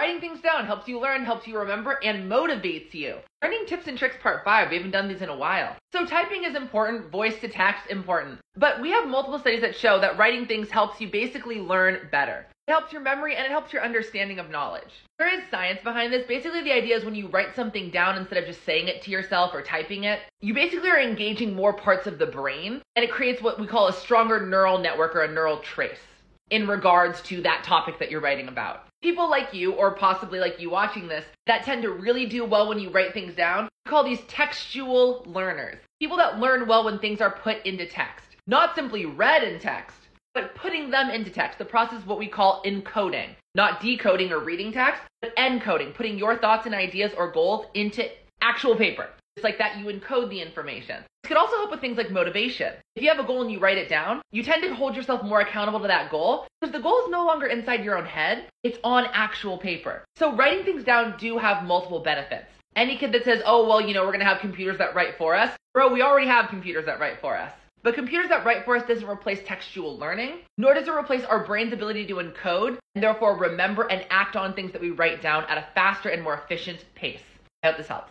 Writing things down helps you learn, helps you remember, and motivates you. Learning tips and tricks part five. We haven't done these in a while. So typing is important, voice to text important. But we have multiple studies that show that writing things helps you basically learn better. It helps your memory and it helps your understanding of knowledge. There is science behind this. Basically, the idea is when you write something down instead of just saying it to yourself or typing it, you basically are engaging more parts of the brain and it creates what we call a stronger neural network or a neural trace in regards to that topic that you're writing about. People like you, or possibly like you watching this, that tend to really do well when you write things down, we call these textual learners. People that learn well when things are put into text. Not simply read in text, but putting them into text. The process is what we call encoding. Not decoding or reading text, but encoding, putting your thoughts and ideas or goals into actual paper. It's like that you encode the information. Could also help with things like motivation. If you have a goal and you write it down, you tend to hold yourself more accountable to that goal because the goal is no longer inside your own head, it's on actual paper. So writing things down do have multiple benefits. Any kid that says, oh, well, you know, we're to have computers that write for us, bro, we already have computers that write for us. But computers that write for us doesn't replace textual learning, nor does it replace our brain's ability to encode and therefore remember and act on things that we write down at a faster and more efficient pace. I hope this helps.